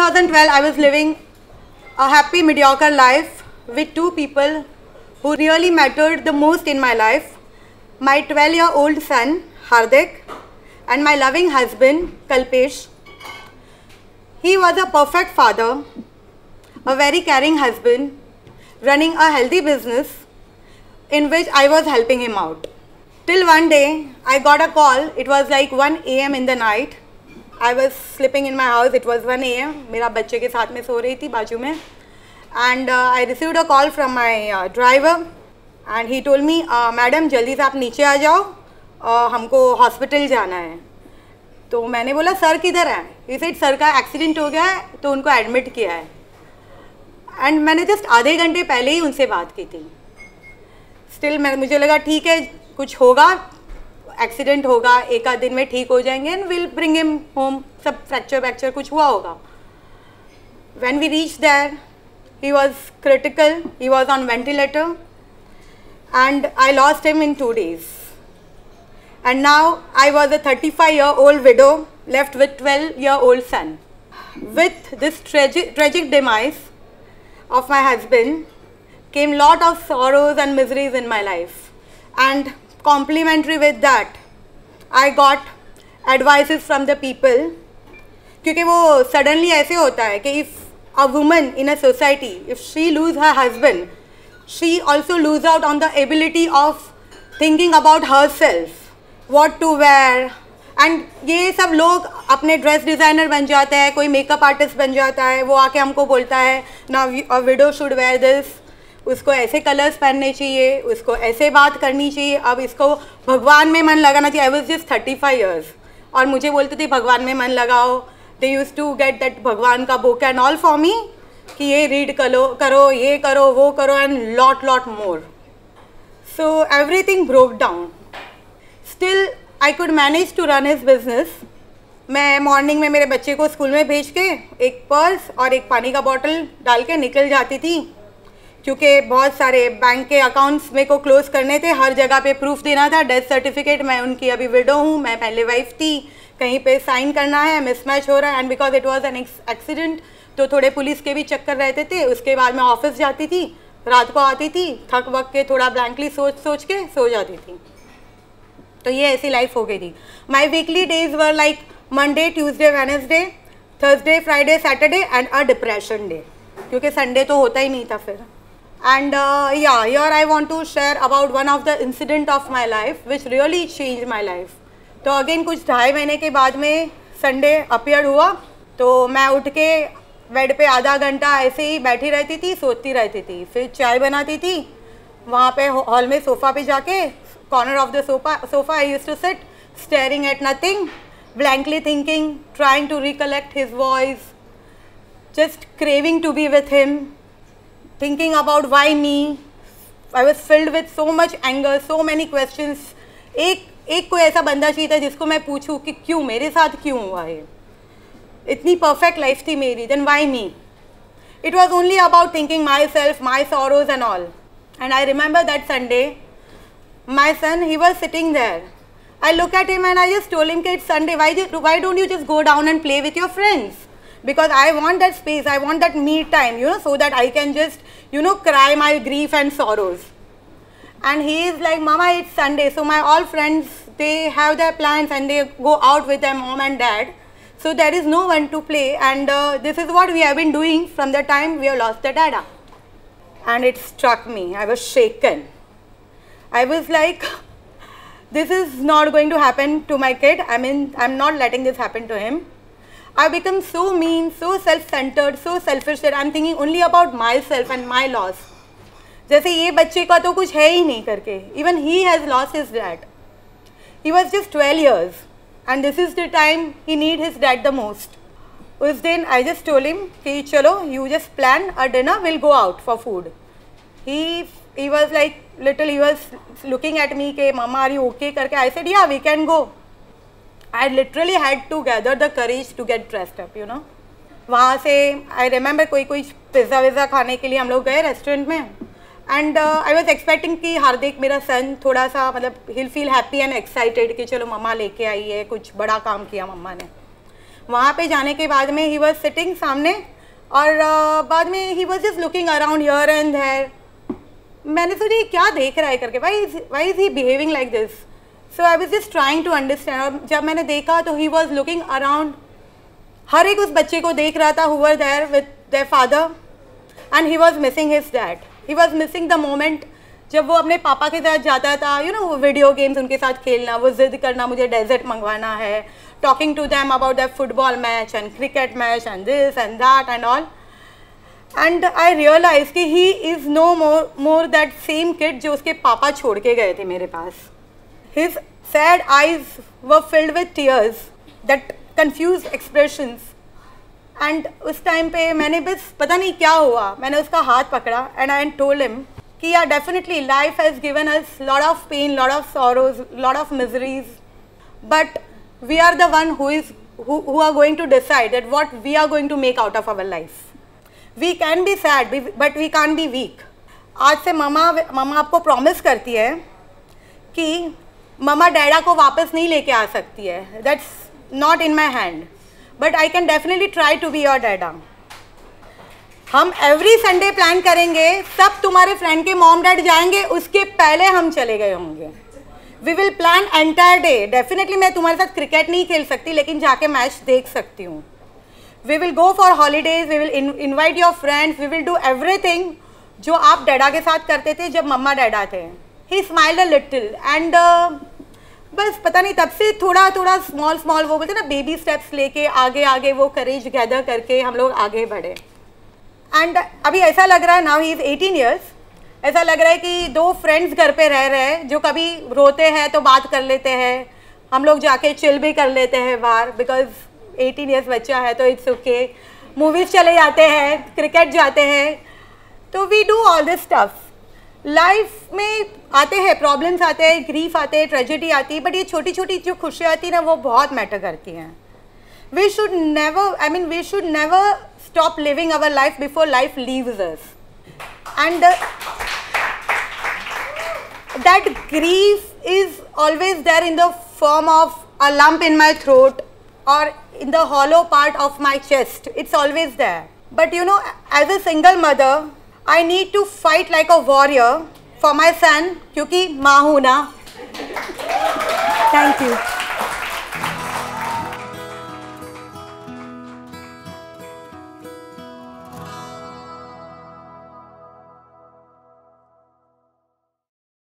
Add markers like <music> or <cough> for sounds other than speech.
2012, I was living a happy, mediocre life with two people who really mattered the most in my life my 12 year old son, Hardik, and my loving husband, Kalpesh. He was a perfect father, a very caring husband, running a healthy business in which I was helping him out. Till one day, I got a call. It was like 1 a.m. in the night. I was sleeping in my house. It was 1 a.m. मेरा बच्चे के साथ में सो रही थी बाजू में. And I received a call from my driver and he told me madam जल्दी से आप नीचे आ जाओ. Uh, हमको हॉस्पिटल जाना है. तो मैंने बोला सर किधर है? इसे सर का एक्सीडेंट हो गया है तो उनको एडमिट किया है. एंड मैंने जस्ट आधे घंटे पहले ही उनसे बात की थी. स्टिल मैं मुझे लगा ठीक है कुछ होगा. एक्सीडेंट होगा एक आध दिन में ठीक हो जाएँगे and will bring him home सब फ्रैक्चर वैक्चर कुछ हुआ होगा when we reached there he was critical he was on ventilator and i lost him in 2 days and now i was a 35 year old widow left with 12 year old son with this tragic, tragic demise of my husband came lot of sorrows and miseries in my life and complementary with that, i got advices from the people. क्योंकि वो suddenly ऐसे होता है कि if a woman in a society if she lose her husband she also lose out on the ability of thinking about herself what to wear and ये सब लोग अपने ड्रेस डिज़ाइनर बन जाते हैं, कोई मेकअप आर्टिस्ट बन जाता है, वो आके हमको बोलता है ना विडो शुड वेयर दिस उसको ऐसे कलर्स पहनने चाहिए, उसको ऐसे बात करनी चाहिए। अब इसको भगवान में मन लगाना चाहिए। I was just thirty five years और मुझे बोलते थे, भगवान में मन लगाओ। They used to get that भगवान का book and all for me कि ये रीड करो करो, ये करो, वो करो and lot lot more so everything broke down still I could manage to run his business मैं मॉर्निंग में मेरे बच्चे को स्कूल में भेज के एक पर्स और एक पानी का बॉटल डाल के निकल जाती थी। क्योंकि बहुत सारे बैंक के अकाउंट्स मेरे को क्लोज करने थे, हर जगह पे प्रूफ देना था डेथ सर्टिफिकेट मैं उनकी अभी विडो हूँ, मैं पहले वाइफ थी, कहीं पे साइन करना है मिसमैच हो रहा है and because it was an accident तो थोड़े पुलिस के भी चक्कर रहते थे, उसके बाद मैं ऑफ़िस जाती थी, रात को आती थी, थक वक के थोड़ा ब्लैंकली सोच सोच के सो जाती थी। तो ये ऐसी लाइफ हो गई थी। My weekly days were like Monday Tuesday Wednesday Thursday Friday Saturday and a depression day क्योंकि संडे तो होता ही नहीं था फिर। And yeah your I want to share about one of the incident of my life which really change my life तो again कुछ ढाई महीने के बाद में संडे अपियर हुआ तो मैं उठ के बेड पे आधा घंटा ऐसे ही बैठी रहती थी, सोती रहती थी। फिर चाय बनाती थी, वहाँ पे हॉल में सोफ़ा पे जाके corner of the sofa sofa I used to sit staring at nothing blankly thinking, trying to recollect his voice, just craving to be with him thinking about why me i was filled with so much anger so many questions एक एक कोई ऐसा बंदा चाहिए था जिसको मैं पूछूं कि क्यों मेरे साथ क्यों हुआ है इतनी परफेक्ट लाइफ थी मेरी then why me it was only about thinking myself my sorrows and all and I remember that Sunday my son he was sitting there i look at him and i just told him it's sunday why, did, why don't you just go down and play with your friends because i want that space i want that me time you know so that i can just you know cry my grief and sorrows. And he is like mama it's sunday. So my all friends they have their plans and they go out with their mom and dad. So there is no one to play. And uh, this is what we have been doing from the time we have lost the dada. And it struck me. I was shaken. I was like, <laughs> this is not going to happen to my kid. I mean, I'm not letting this happen to him. I become so mean, so self-centered, so selfish that I'm thinking only about myself and my loss. जैसे ये बच्चे का तो कुछ है ही नहीं करके even he has lost his dad he was just twelve years and this is the time he need his dad the most उस दिन आई जस्ट टोल हिम कि चलो you just plan a dinner will go out for food he he was like little he was looking at me ke mama are you okay karke i said yeah we can go i literally had to gather the courage to get dressed up you know. वहाँ से I remember कोई कोई pizza विज़्ज़ा खाने के लिए हम लोग गए रेस्टोरेंट में। एंड आई वॉज़ एक्सपेक्टिंग कि हार्दिक मेरा सन थोड़ा सा मतलब he'll feel happy and excited कि चलो मम्मा लेके आई है कुछ बड़ा काम किया मम्मा ने। वहाँ पे जाने के बाद में ही वॉज़ सिटिंग सामने और uh, बाद में he was just looking around here and there मैंने सोचा ये क्या देख रहा है करके why is why is he behaving like this so I was just trying to understand और जब मैंने देखा तो ही वॉज़ लुकिंग अराउंड हर एक उस बच्चे को देख रहा था who were there with their father and he was missing his dad he was missing the moment जब वो अपने पापा के साथ जाता था यू नो वीडियो गेम्स उनके साथ खेलना, वो जिद करना, मुझे डेजर्ट मंगवाना है talking to them about that football match and cricket match and this and that and all and I realise कि he is no more more that same kid जो उसके पापा छोड़ के गए थे मेरे पास. His sad eyes were filled with tears that confuse expressions and उस टाइम पे मैंने बस पता नहीं क्या हुआ मैंने उसका हाथ पकड़ा एंड आई टोल्ड हिम कि yeah definitely life has given us lot of pain lot of sorrows lot of miseries but we are the one who is who are going to decide that what we are going to make out of our life. We can be sad, but we can't be weak. आज से mama mama आपको promise करती है कि mama डैडा को वापस नहीं लेके आ सकती है। That's not in my hand but I can definitely try to be your dada हम एवरी संडे प्लान करेंगे, सब तुम्हारे फ्रेंड के मॉम डैड जाएँगे, उसके पहले हम चले गए होंगे। We will plan entire day definitely मैं तुम्हारे साथ क्रिकेट नहीं खेल सकती, लेकिन जाके मैच देख सकती हूँ। We will go for holidays we will invite your friends we will do everything जो आप डैडा के साथ करते थे, जब मम्मा डैडा थे। He smiled a little and बस, पता नहीं, तब से थोड़ा थोड़ा स्मॉल स्मॉल वो बोलते ना बेबी स्टेप्स लेके आगे आगे वो करेज गैदर करके हम लोग आगे बढ़े। एंड अभी ऐसा लग रहा है now he is eighteen years ऐसा लग रहा है कि दो फ्रेंड्स घर पे रह रहे हैं, जो कभी रोते हैं तो बात कर लेते हैं, हम लोग जाके चिल भी कर लेते हैं बाहर बिकॉज़ एटीन ईयर्स बच्चा है तो इट्स ओके मूवीज़ चले जाते हैं क्रिकेट जाते हैं तो we do all this stuff life में आते हैं प्रॉब्लम्स आते हैं ग्रीफ आते हैं ट्रेजेडी आती है बट ये छोटी छोटी जो खुशियाँ आती हैं ना, वो बहुत मैटर करती हैं। We should never I mean we should never stop living our life before life leave us and that grief is always there in the form of a lump in my throat और in the hollow part of my chest it's always there but you know as a single mother I need to fight like a warrior for my son क्योंकि माँ हूँ ना. Thank you.